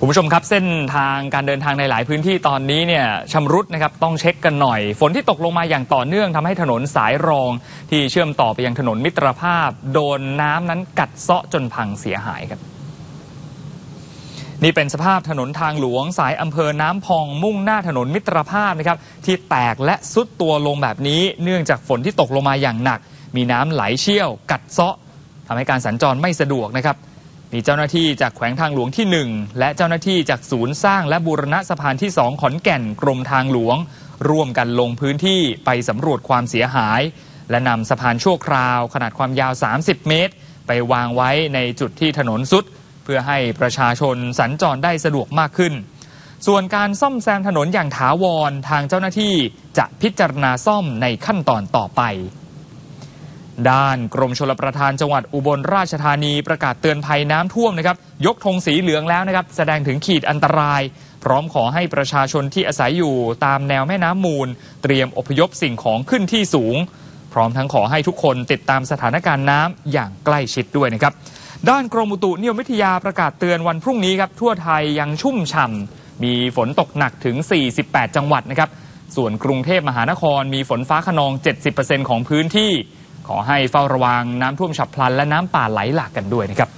คุณผู้ชมครับเส้นทางการเดินทางในหลายพื้นที่ตอนนี้เนี่ยชำรุดนะครับต้องเช็คกันหน่อย ฝนที่ตกลงมาอย่างต่อเนื่องทำให้ถนนสายรอง ที่เชื่อมต่อไปยังถนนมิตรภาพ โดนน้ำนั้นกัดเซาะจนพังเสียหายครับ นี่เป็นสภาพถนนทางหลวงสายอำเภอน้ำพองมุ่งหน้าถนนมิตรภาพนะครับที่แตกและซุดตัวลงแบบนี้ เนื่องจากฝนที่ตกลงมาอย่างหนัก มีน้ำไหลเชี่ยว กัดเซาะทำให้การสัญจรไม่สะดวกนะครับ มีเจ้าหน้าที่จากแขวงทางหลวงที่ 1 และเจ้าหน้าที่จากศูนย์สร้างและบูรณะสะพานที่ 2 ขอนแก่นกรมทางหลวง ร่วมกันลงพื้นที่ไปสำรวจความเสียหาย และนำสะพานชั่วคราว ขนาดความยาว 30 เมตร ไปวางไว้ในจุดที่ถนนสุด เพื่อให้ประชาชนสัญจรได้สะดวกมากขึ้น ส่วนการซ่อมแซมถนนอย่างถาวรทางเจ้าหน้าที่จะพิจารณาซ่อมในขั้นตอนต่อไป ด้านกรมชลประทานจังหวัดอุบลราชธานีประกาศเตือนภัยน้ำท่วมนะครับ ยกธงสีเหลืองแล้วนะครับ แสดงถึงขีดอันตราย พร้อมขอให้ประชาชนที่อาศัยอยู่ตามแนวแม่น้ำมูล เตรียมอพยพสิ่งของขึ้นที่สูง พร้อมทั้งขอให้ทุกคนติดตามสถานการณ์น้ำอย่างใกล้ชิดด้วยนะครับ ด้านกรมอุตุนิยมวิทยาประกาศเตือนวันพรุ่งนี้ครับทั่วไทยยังชุ่มฉ่ำมีฝนตกหนักถึง 48 จังหวัดนะครับส่วนกรุงเทพมหานครมีฝนฟ้าขนอง 70%ของพื้นที่ ขอให้เฝ้าระวังน้ำท่วมฉับพลันและน้ำป่าไหลหลากกันด้วยนะครับ